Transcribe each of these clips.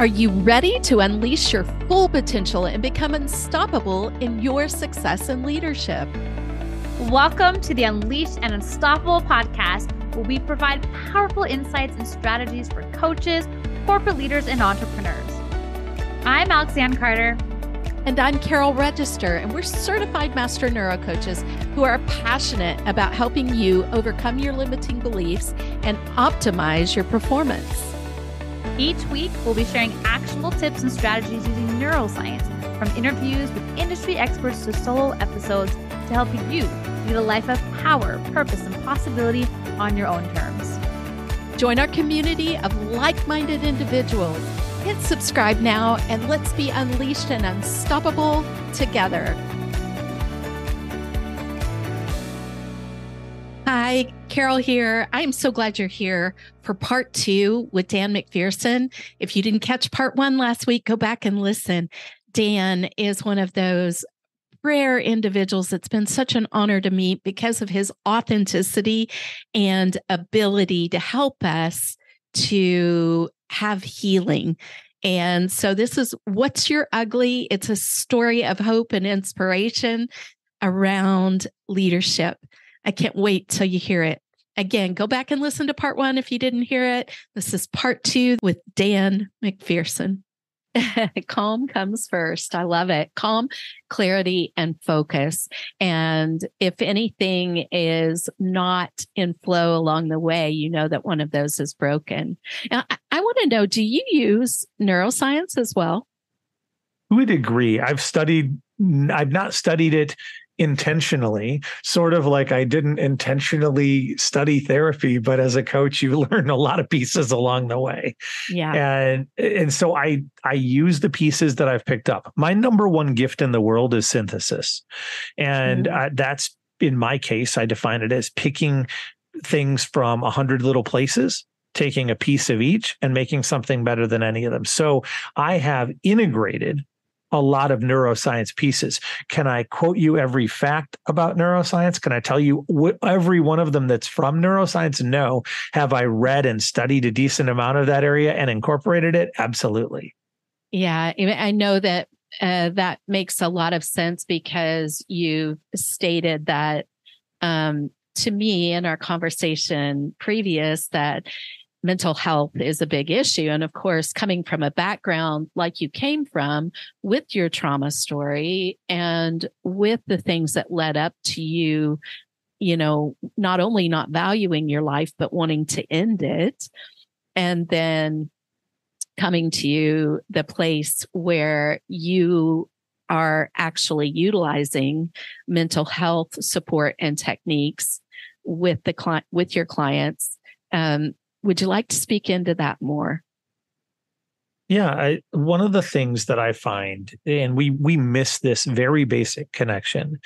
Are you ready to unleash your full potential and become unstoppable in your success and leadership? Welcome to the Unleashed and Unstoppable podcast, where we provide powerful insights and strategies for coaches, corporate leaders, and entrepreneurs. I'm Alex Lianne Carter. And I'm Carol Register, and we're certified master neurocoaches who are passionate about helping you overcome your limiting beliefs and optimize your performance. Each week, we'll be sharing actionable tips and strategies using neuroscience, from interviews with industry experts to solo episodes to help you lead a life of power, purpose, and possibility on your own terms. Join our community of like minded individuals. Hit subscribe now and let's be unleashed and unstoppable together. Hi, Carol here. I'm so glad you're here for part two with Dan McPherson. If you didn't catch part one last week, go back and listen. Dan is one of those rare individuals that's been such an honor to meet because of his authenticity and ability to help us to have healing. And so, this is What's Your Ugly? It's a story of hope and inspiration around leadership. I can't wait till you hear it. Again, go back and listen to part one if you didn't hear it. This is part two with Dan McPherson. Calm comes first. I love it. Calm, clarity, and focus. And if anything is not in flow along the way, you know that one of those is broken. Now, I, I want to know do you use neuroscience as well? To a degree. I've studied, I've not studied it intentionally, sort of like I didn't intentionally study therapy, but as a coach, you learn a lot of pieces along the way. Yeah. And and so I I use the pieces that I've picked up. My number one gift in the world is synthesis. And mm-hmm. uh, that's in my case, I define it as picking things from a hundred little places taking a piece of each and making something better than any of them. So I have integrated a lot of neuroscience pieces. Can I quote you every fact about neuroscience? Can I tell you every one of them that's from neuroscience? No. Have I read and studied a decent amount of that area and incorporated it? Absolutely. Yeah, I know that uh, that makes a lot of sense because you've stated that um, to me in our conversation previous that mental health is a big issue. And of course, coming from a background like you came from with your trauma story and with the things that led up to you, you know, not only not valuing your life, but wanting to end it. And then coming to you the place where you are actually utilizing mental health support and techniques with the client with your clients um, would you like to speak into that more? Yeah, I, one of the things that I find, and we we miss this very basic connection,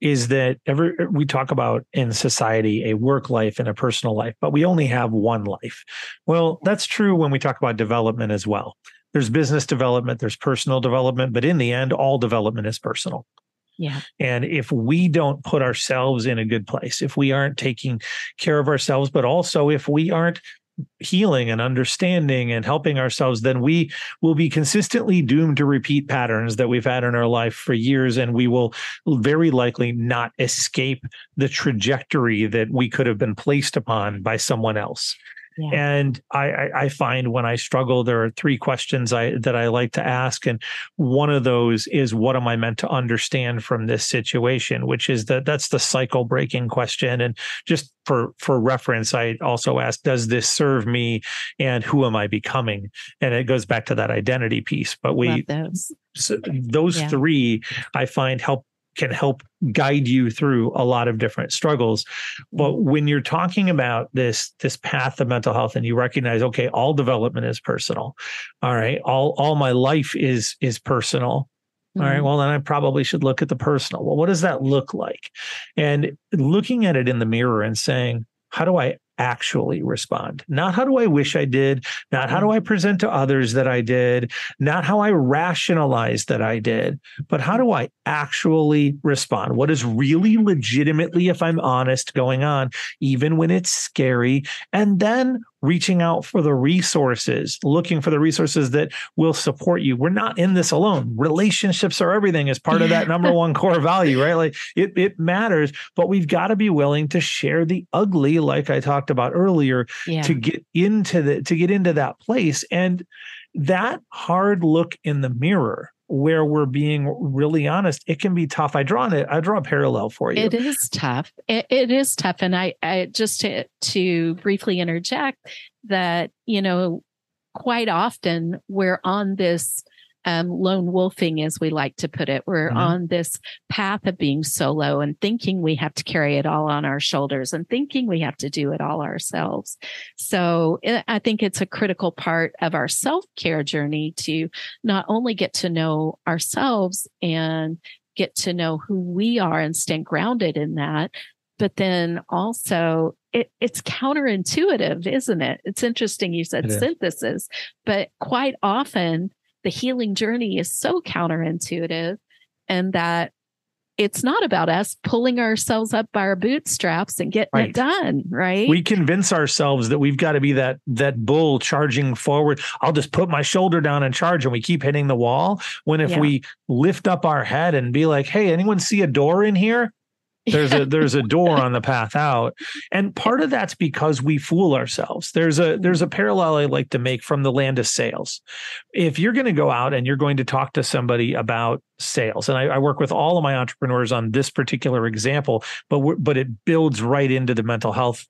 is that ever we talk about in society a work life and a personal life, but we only have one life. Well, that's true when we talk about development as well. There's business development, there's personal development, but in the end, all development is personal. Yeah. And if we don't put ourselves in a good place, if we aren't taking care of ourselves, but also if we aren't healing and understanding and helping ourselves, then we will be consistently doomed to repeat patterns that we've had in our life for years. And we will very likely not escape the trajectory that we could have been placed upon by someone else. Yeah. And I, I, find when I struggle, there are three questions I that I like to ask, and one of those is, "What am I meant to understand from this situation?" Which is that that's the cycle breaking question. And just for for reference, I also ask, "Does this serve me?" And who am I becoming? And it goes back to that identity piece. But we those, so those yeah. three I find help can help guide you through a lot of different struggles but when you're talking about this this path of mental health and you recognize okay all development is personal all right all all my life is is personal all right. Mm-hmm. Well, then I probably should look at the personal. Well, what does that look like? And looking at it in the mirror and saying, how do I actually respond. Not how do I wish I did, not how do I present to others that I did, not how I rationalize that I did, but how do I actually respond? What is really legitimately, if I'm honest, going on, even when it's scary? And then reaching out for the resources, looking for the resources that will support you. We're not in this alone. Relationships are everything as part of that number one core value, right? Like it, it matters, but we've got to be willing to share the ugly, like I talked about earlier, yeah. to get into the to get into that place. And that hard look in the mirror where we're being really honest, it can be tough. I draw it. I draw a parallel for you. It is tough. it, it is tough, and I, I just to, to briefly interject that you know quite often we're on this um, lone wolfing, as we like to put it. We're mm-hmm. on this path of being solo and thinking we have to carry it all on our shoulders and thinking we have to do it all ourselves. So it, eh, I think it's a critical part of our self care journey to not only get to know ourselves and get to know who we are and stand grounded in that, but then also it, it's counterintuitive, isn't it? It's interesting you said synthesis, but quite often the healing journey is so counterintuitive and that it's not about us pulling ourselves up by our bootstraps and getting right. it done, right? We convince ourselves that we've got to be that that bull charging forward. I'll just put my shoulder down and charge and we keep hitting the wall. When if yeah. we lift up our head and be like, "Hey, anyone see a door in here?" There's a there's a door on the path out. And part of that's because we fool ourselves. There's a there's a parallel i like to make from the land of sales. If you're going to go out and you're going to talk to somebody about sales and I, I work with all of my entrepreneurs on this particular example but but it builds right into the mental health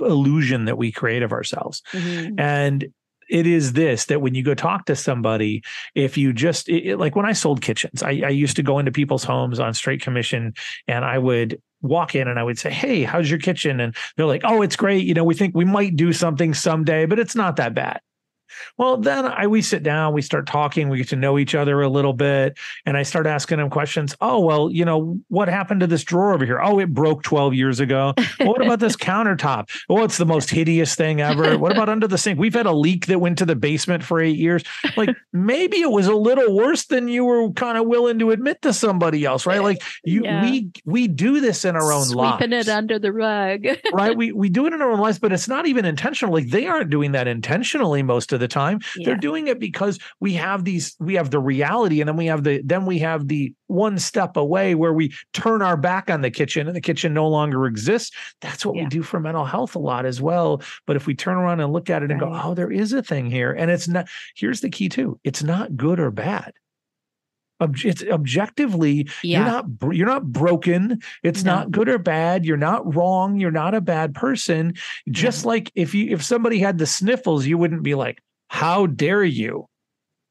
illusion that we create of ourselves. Mm-hmm. and it is this that when you go talk to somebody, if you just it, like when I sold kitchens, I, I used to go into people's homes on straight commission and I would walk in and I would say, Hey, how's your kitchen? And they're like, Oh, it's great. You know, we think we might do something someday, but it's not that bad. Well, then I we sit down, we start talking, we get to know each other a little bit, and I start asking him questions. Oh, well, you know, what happened to this drawer over here? Oh, it broke 12 years ago. Well, what about this countertop? Oh, it's the most hideous thing ever. What about under the sink? We've had a leak that went to the basement for eight years. Like maybe it was a little worse than you were kind of willing to admit to somebody else, right? Like you yeah. we we do this in our own Sweeping lives. Sweeping it under the rug. right. We we do it in our own lives, but it's not even intentional. Like they aren't doing that intentionally most of the time. Yeah. They're doing it because we have these, we have the reality, and then we have the, then we have the one step away where we turn our back on the kitchen and the kitchen no longer exists. That's what yeah. we do for mental health a lot as well. But if we turn around and look at it and right. go, oh, there is a thing here. And it's not, here's the key too it's not good or bad it's objectively yeah. you're not you're not broken it's no. not good or bad you're not wrong you're not a bad person just like if you if somebody had the sniffles you wouldn't be like how dare you?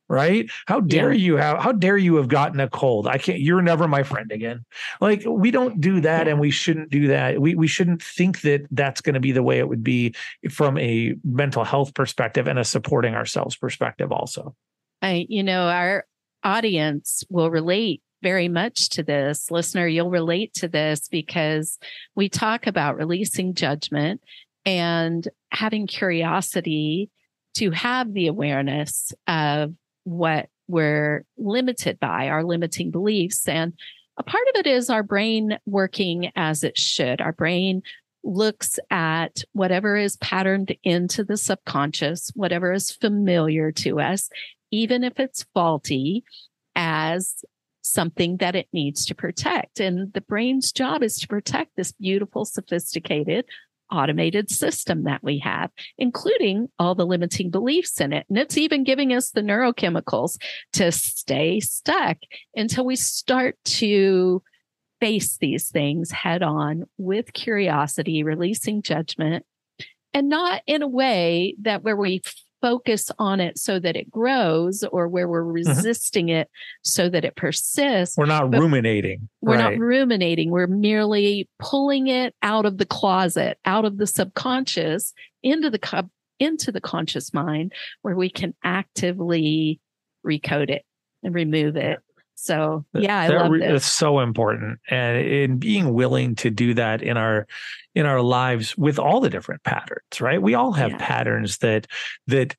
Right? How dare yeah. you have how dare you have gotten a cold? I can't you're never my friend again. Like we don't do that and we shouldn't do that. We we shouldn't think that that's going to be the way it would be from a mental health perspective and a supporting ourselves perspective also. I you know our audience will relate very much to this. Listener, you'll relate to this because we talk about releasing judgment and having curiosity to have the awareness of what we're limited by, our limiting beliefs. And a part of it is our brain working as it should. Our brain looks at whatever is patterned into the subconscious, whatever is familiar to us, even if it's faulty, as something that it needs to protect. And the brain's job is to protect this beautiful, sophisticated, automated system that we have, including all the limiting beliefs in it. And it's even giving us the neurochemicals to stay stuck until we start to face these things head on with curiosity, releasing judgment, and not in a way that where we focus on it so that it grows or where we're mm-hmm. resisting mm-hmm. it so that it persists. We're not ruminating. We're right. not ruminating. We're merely pulling it out of the closet, out of the subconscious into the into the conscious mind where we can actively recode it and remove it. So yeah, I that, love this. It's so important, and in being willing to do that in our in our lives with all the different patterns, right? We all have yeah. patterns that that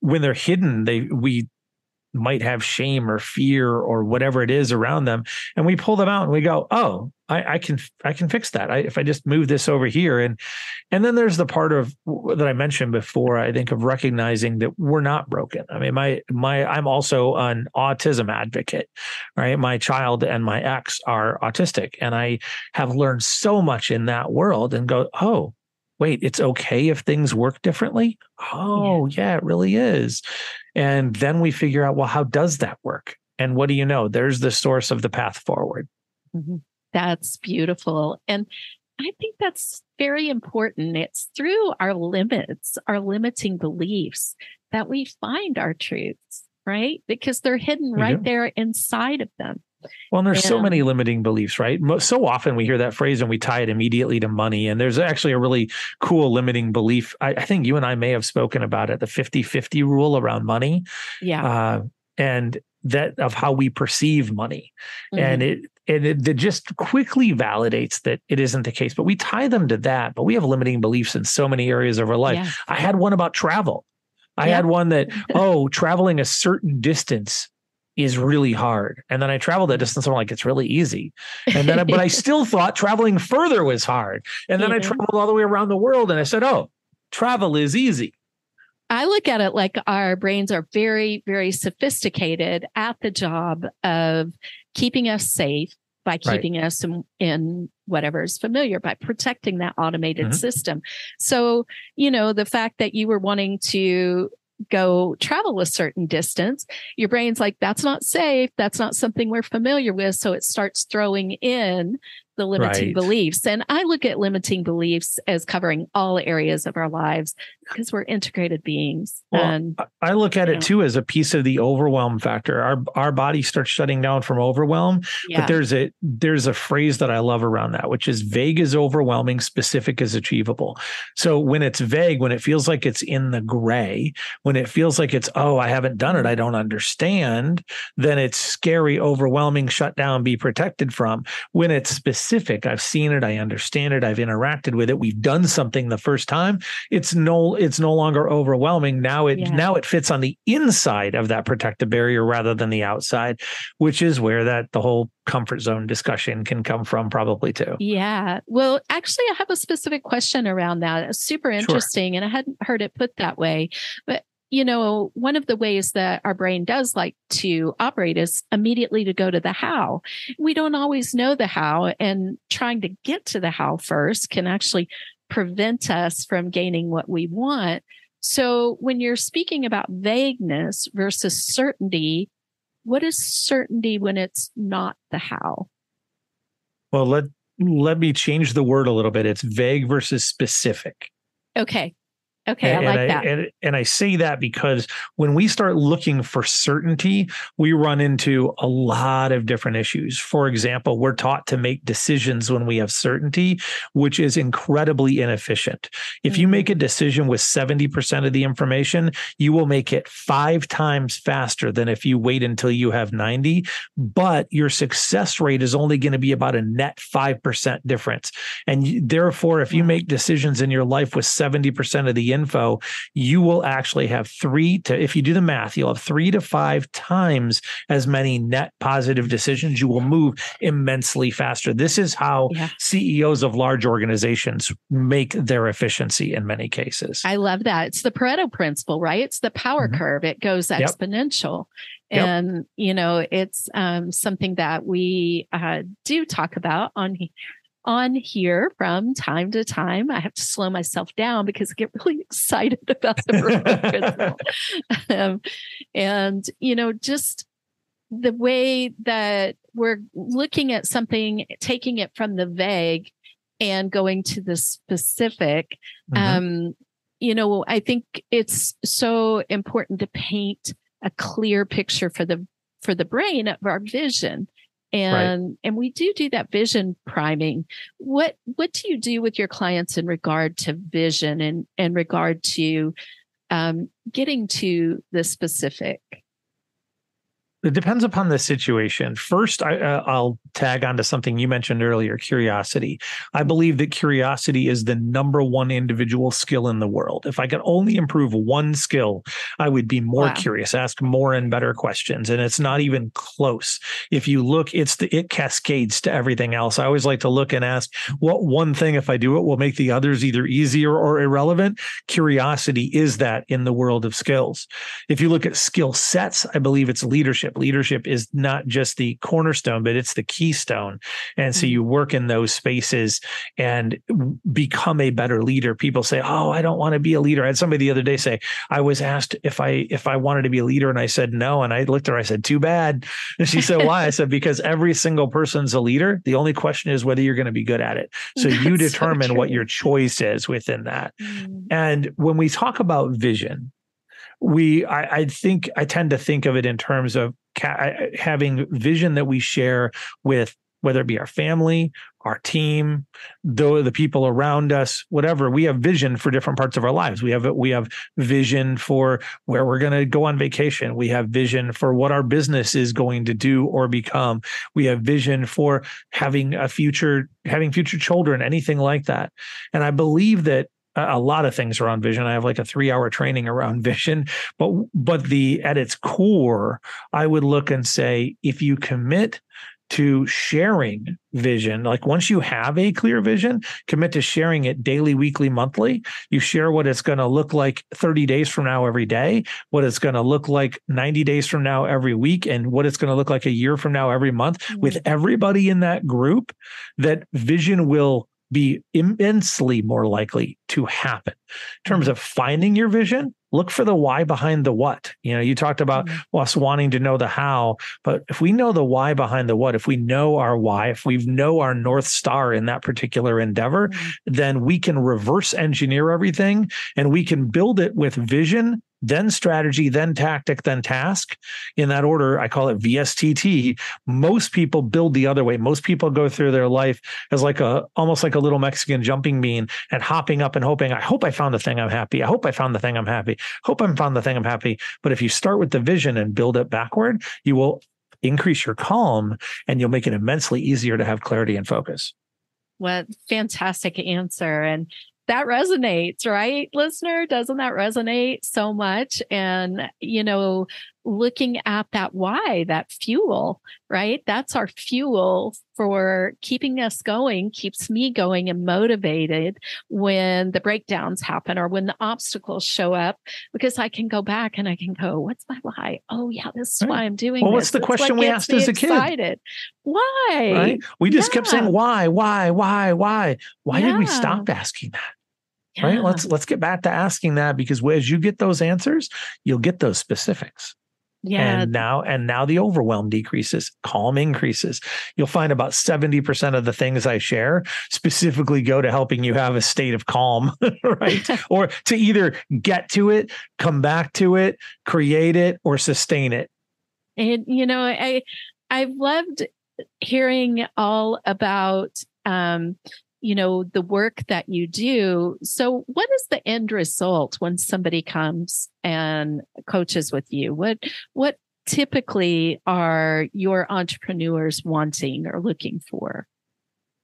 when they're hidden, they we might have shame or fear or whatever it is around them. And we pull them out and we go oh I, I can I can fix that. I, if I just move this over here. And and then there's the part of that I mentioned before I think of recognizing that we're not broken. I mean my my I'm also an autism advocate right? My child and my ex are autistic. And I have learned so much in that world and go oh wait, it's okay if things work differently? Oh, yeah. yeah, it really is. And then we figure out, well, how does that work? And what do you know? There's the source of the path forward. Mm-hmm. That's beautiful. And I think that's very important. It's through our limits, our limiting beliefs, that we find our truths, right? Because they're hidden right there inside of them. Well, and there's so many limiting beliefs, right? So often we hear that phrase and we tie it immediately to money. And there's actually a really cool limiting belief. I, I think you and I may have spoken about it the 50 50 rule around money. Yeah. Uh, and that of how we perceive money. Mm-hmm. And it, and it, it, just quickly validates that it isn't the case. But we tie them to that. But we have limiting beliefs in so many areas of our life. Yeah. I had one about travel. I yeah. had one that, oh, traveling a certain distance is really hard. And then I traveled that distance. I'm like, it's really easy. And then, I, but I still thought traveling further was hard. And then I traveled all the way around the world and I said, oh, travel is easy. I look at it like our brains are very, very sophisticated at the job of keeping us safe by keeping right. us in, in, whatever is familiar, by protecting that automated mm-hmm. system. So, you know, the fact that you were wanting to go travel a certain distance, your brain's like, that's not safe. That's not something we're familiar with. So it starts throwing in the limiting right. beliefs. And I look at limiting beliefs as covering all areas of our lives because we're integrated beings. Well, and I look at it know. too as a piece of the overwhelm factor. Our our body starts shutting down from overwhelm. Yeah. But there's a there's a phrase that I love around that, which is vague is overwhelming, specific is achievable. So when it's vague, when it feels like it's in the gray, when it feels like it's, oh, I haven't done it, I mm-hmm. don't understand, then it's scary, overwhelming, shut down, be protected from. When it's specific, I've seen it, I understand it, I've interacted with it, we've done something the first time, it's no it's no longer overwhelming. Now it yeah. now it fits on the inside of that protective barrier rather than the outside, which is where that the whole comfort zone discussion can come from probably too. Yeah. Well, actually I have a specific question around that. It's super interesting sure. and I hadn't heard it put that way. But you know, one of the ways that our brain does like to operate is immediately to go to the how. We don't always know the how, and trying to get to the how first can actually prevent us from gaining what we want. So when you're speaking about vagueness versus certainty, what is certainty when it's not the how? Well, let let me change the word a little bit. It's vague versus specific. Okay. Okay, and, I like and that. and, and I say that because when we start looking for certainty, we run into a lot of different issues. For example, we're taught to make decisions when we have certainty, which is incredibly inefficient. If mm-hmm. you make a decision with 70% of the information, you will make it five times faster than if you wait until you have 90, but your success rate is only going to be about a net 5% difference. And therefore, if you make decisions in your life with 70% of the info, you will actually have three to, if you do the math, you'll have three to five times as many net positive decisions. You will move immensely faster. This is how yeah. CEOs of large organizations make their efficiency in many cases. I love that. It's the Pareto principle, right? It's the power mm-hmm. curve, it goes exponential. Yep. And, you know, it's um, something that we uh, do talk about on on here from time to time. I have to slow myself down because I get really excited about the um, and, you know, just the way that we're looking at something, taking it from the vague and going to the specific. Mm-hmm. Um, you know, I think it's so important to paint a clear picture for the for the brain of our vision and right. and we do do that vision priming what what do you do with your clients in regard to vision and in regard to um, getting to the specific it depends upon the situation. First, I, uh, I'll tag onto something you mentioned earlier curiosity. I believe that curiosity is the number one individual skill in the world. If I could only improve one skill, I would be more wow. curious, ask more and better questions. And it's not even close. If you look, it's the, it cascades to everything else. I always like to look and ask what one thing, if I do it, will make the others either easier or irrelevant. Curiosity is that in the world of skills. If you look at skill sets, I believe it's leadership leadership. Is not just the cornerstone, but it's the keystone. And so you mm-hmm. work in those spaces and become a better leader. People say, "Oh, I don't want to be a leader." I had somebody the other day say, "I was asked if I if I wanted to be a leader, and I said no." And I looked at her, I said, "Too bad." And she said, "Why?" I said, "Because every single person's a leader. The only question is whether you're going to be good at it. So That's you determine so what your choice is within that." Mm. And when we talk about vision, we I, I, think i tend to think of it in terms of having vision that we share with whether it be our family our team the, the people around us whatever we have vision for different parts of our lives. We have we have vision for where we're going to go on vacation. We have vision for what our business is going to do or become. We have vision for having a future having future children anything like that. And i believe that a lot of things around vision. I have like a three hour training around vision, but but the at its core, I would look and say if you commit to sharing vision. Like once you have a clear vision, commit to sharing it daily, weekly, monthly. You share what it's going to look like 30 days from now every day, what it's going to look like 90 days from now every week, and what it's going to look like a year from now every month mm-hmm. with everybody in that group, that vision will be immensely more likely to happen. In terms of finding your vision, look for the why behind the what. You know, you talked about mm-hmm. us wanting to know the how, but if we know the why behind the what, if we know our why, if we know our North Star in that particular endeavor, mm-hmm. then we can reverse engineer everything and we can build it with vision then strategy, then tactic, then task. In that order, I call it VSTT. Most people build the other way. Most people go through their life as like a almost like a little Mexican jumping bean and hopping up and hoping, I hope I found the thing I'm happy. I hope I found the thing I'm happy. Hope I found the thing I'm happy. But if you start with the vision and build it backward, you will increase your calm and you'll make it immensely easier to have clarity and focus. What fantastic answer. And that resonates, right, listener? Doesn't that resonate so much? And, you know, looking at that why, that fuel, right? That's our fuel for keeping us going, keeps me going and motivated when the breakdowns happen or when the obstacles show up, because I can go back and I can go, what's my why? Oh, yeah, this is right. why I'm doing well, this. what's the question we asked as a excited. kid? Why? Right? We just yeah. kept saying, why, why, why, why? Why yeah. did we stop asking that? Yeah. right let's let's get back to asking that because as you get those answers you'll get those specifics yeah. And now and now the overwhelm decreases, calm increases. You'll find about 70% of the things I share specifically go to helping you have a state of calm, right? or to either get to it, come back to it, create it, or sustain it. And you know, I I've loved hearing all about um you know the work that you do. So what is the end result when somebody comes and coaches with you? What what typically are your entrepreneurs wanting or looking for?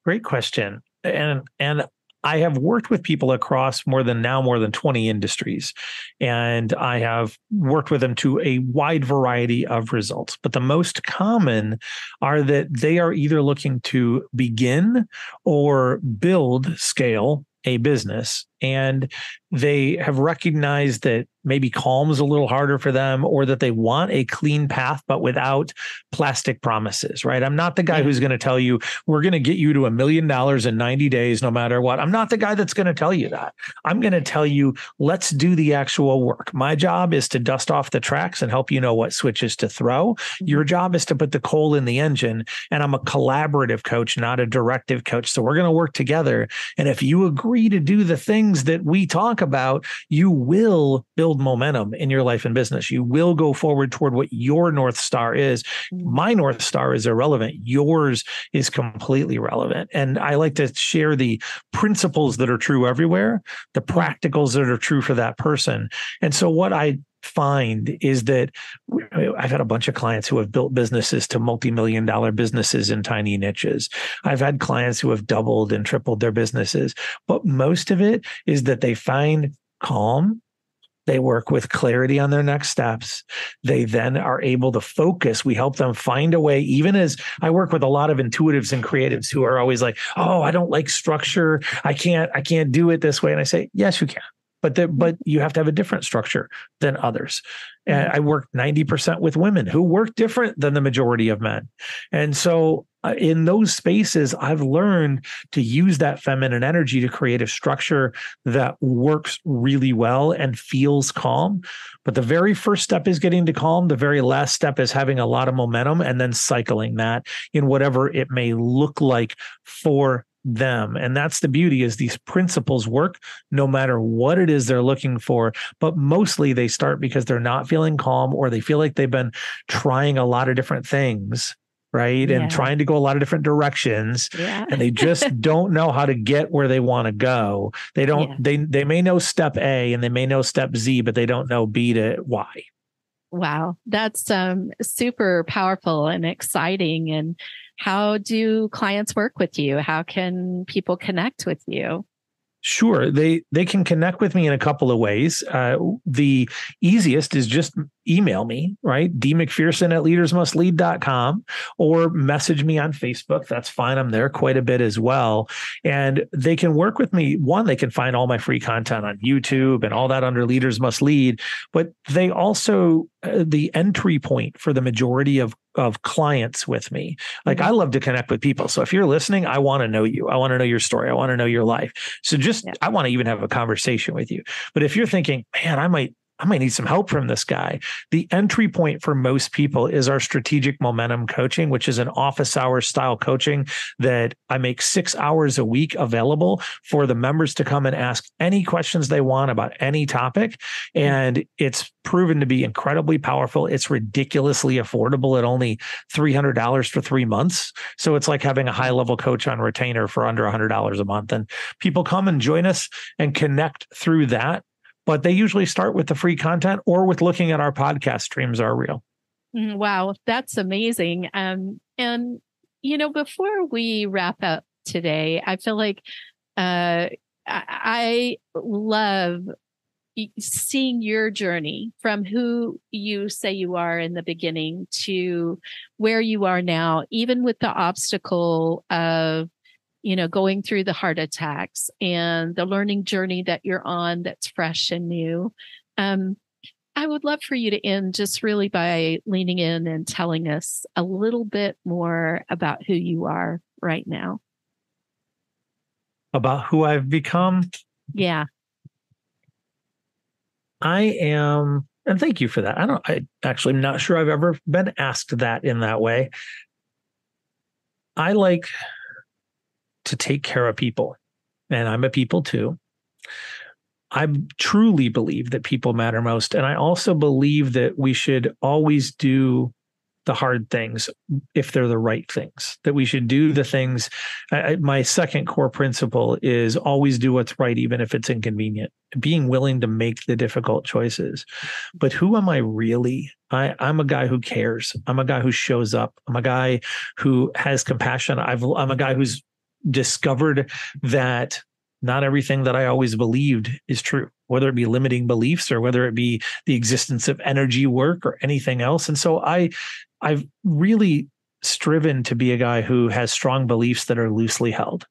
Great question. And and I have worked with people across more than now more than 20 industries and I have worked with them to a wide variety of results. But the most common are that they are either looking to begin or build scale a business and they have recognized that maybe calm is a little harder for them or that they want a clean path but without plastic promises right? I'm not the guy who's going to tell you we're going to get you to a million dollars in 90 days no matter what. I'm not the guy that's going to tell you that. I'm going to tell you let's do the actual work. My job is to dust off the tracks and help you know what switches to throw. Mm-hmm. your job is to put the coal in the engine and i'm a collaborative coach not a directive coach. So we're going to work together and if you agree to do the things that we talk about you will build momentum in your life and business. You will go forward toward what your North Star is. Mm. My North Star is irrelevant. Yours is completely relevant. And I like to share the principles that are true everywhere, the practicals that are true for that person. And so what I find is that I've had a bunch of clients who have built businesses to multi-million dollar businesses in tiny niches. I've had clients who have doubled and tripled their businesses, but most of it is that they find calm they work with clarity on their next steps. They then are able to focus. We help them find a way, even as I work with a lot of intuitives and creatives who are always like, Oh, I don't like structure. I can't, I can't do it this way. And I say, Yes, you can. But the, but you have to have a different structure than others. And mm-hmm. I work 90% with women who work different than the majority of men. And so uh, in those spaces, I've learned to use that feminine energy to create a structure that works really well and feels calm. But the very first step is getting to calm. The very last step is having a lot of momentum and then cycling that in whatever it may look like for them and that's the beauty is these principles work no matter what it is they're looking for but mostly they start because they're not feeling calm or they feel like they've been trying a lot of different things right yeah. and trying to go a lot of different directions yeah. and they just don't know how to get where they want to go they don't yeah. they they may know step a and they may know step z but they don't know b to y wow that's um super powerful and exciting and how do clients work with you? How can people connect with you? Sure, they they can connect with me in a couple of ways. Uh, the easiest is just email me, right? D McPherson at leadersmustlead.com or message me on Facebook. That's fine. I'm there quite a bit as well. And they can work with me. One, they can find all my free content on YouTube and all that under Leaders Must Lead. But they also, uh, the entry point for the majority of of clients with me. Like mm-hmm. I love to connect with people. So if you're listening, I want to know you. I want to know your story. I want to know your life. So just yeah. I want to even have a conversation with you. But if you're thinking, man, I might I might need some help from this guy. The entry point for most people is our strategic momentum coaching, which is an office hour style coaching that I make six hours a week available for the members to come and ask any questions they want about any topic. And it's proven to be incredibly powerful. It's ridiculously affordable at only $300 for three months. So it's like having a high level coach on retainer for under $100 a month. And people come and join us and connect through that but they usually start with the free content or with looking at our podcast streams are real. Mm, wow, that's amazing. Um, and you know, before we wrap up today, I feel like uh, I love seeing your journey from who you say you are in the beginning to where you are now, even with the obstacle of you know, going through the heart attacks and the learning journey that you're on that's fresh and new. Um, I would love for you to end just really by leaning in and telling us a little bit more about who you are right now. About who I've become? Yeah. I am, and thank you for that. I don't, I actually am not sure I've ever been asked that in that way. I like to take care of people. And I'm a people too. I truly believe that people matter most. And I also believe that we should always do the hard things if they're the right things, that we should do the things. I, my second core principle is always do what's right, even if it's inconvenient, being willing to make the difficult choices. But who am I really? I, I'm a guy who cares. I'm a guy who shows up. I'm a guy who has compassion. I've, I'm a guy who's discovered that not everything that I always believed is true, whether it be limiting beliefs or whether it be the existence of energy work or anything else. And so I, I've really striven to be a guy who has strong beliefs that are loosely held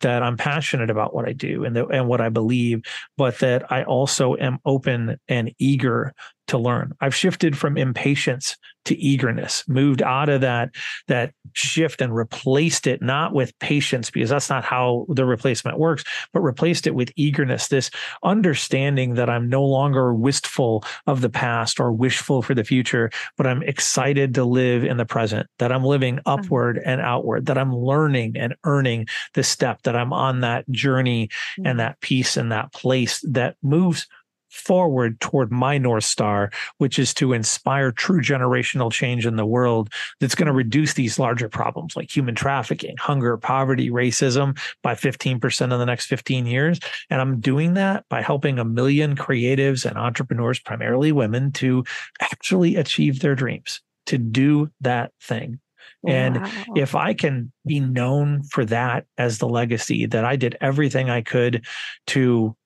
that I'm passionate about what I do and the, and what I believe, but that I also am open and eager to learn. I've shifted from impatience to eagerness, moved out of that that shift and replaced it not with patience because that's not how the replacement works, but replaced it with eagerness, this understanding that I'm no longer wistful of the past or wishful for the future, but I'm excited to live in the present, that I'm living mm-hmm. upward and outward, that I'm learning and earning the step, that I'm on that journey and mm-hmm. that peace and that place that moves forward toward my North Star, which is to inspire true generational change in the world that's going to reduce these larger problems like human trafficking, hunger, poverty, racism by 15% in the next 15 years. And I'm doing that by helping a million creatives and entrepreneurs, primarily women, to actually achieve their dreams, to do that thing. And wow. if I can be known for that as the legacy, that I did everything I could to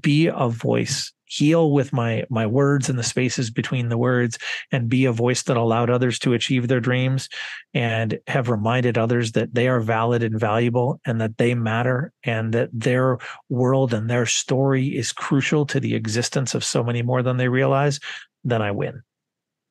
be a voice heal with my my words and the spaces between the words and be a voice that allowed others to achieve their dreams and have reminded others that they are valid and valuable and that they matter and that their world and their story is crucial to the existence of so many more than they realize then i win.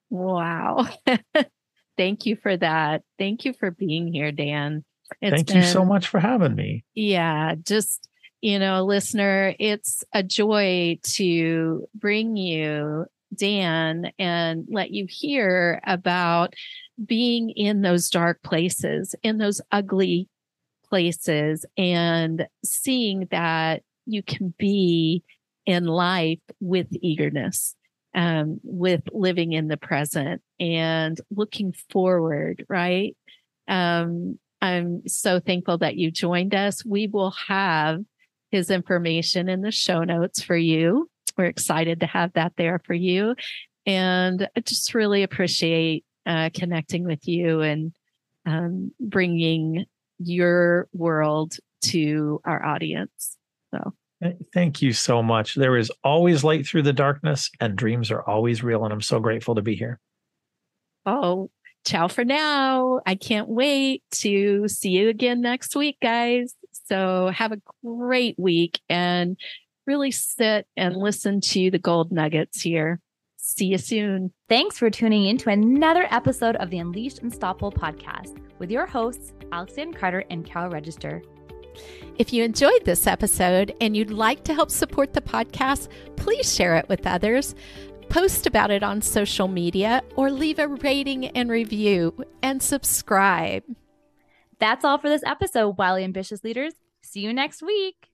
Wow. Thank you for that. Thank you for being here dan. It's thank been, you so much for having me. Yeah just you know, listener, it's a joy to bring you Dan and let you hear about being in those dark places, in those ugly places, and seeing that you can be in life with eagerness, um, with living in the present and looking forward, right? Um, I'm so thankful that you joined us. We will have his information in the show notes for you. We're excited to have that there for you. And I just really appreciate uh, connecting with you and um, bringing your world to our audience. So. Thank you so much. There is always light through the darkness, and dreams are always real. And I'm so grateful to be here. Oh, ciao for now. I can't wait to see you again next week, guys. So have a great week and really sit and listen to the gold nuggets here. See you soon. Thanks for tuning in to another episode of the Unleashed Unstoppable podcast with your hosts, Alex Lianne Carter and Carol Register. If you enjoyed this episode and you'd like to help support the podcast, please share it with others. Post about it on social media or leave a rating and review and subscribe. That's all for this episode, Wildly Ambitious Leaders. See you next week.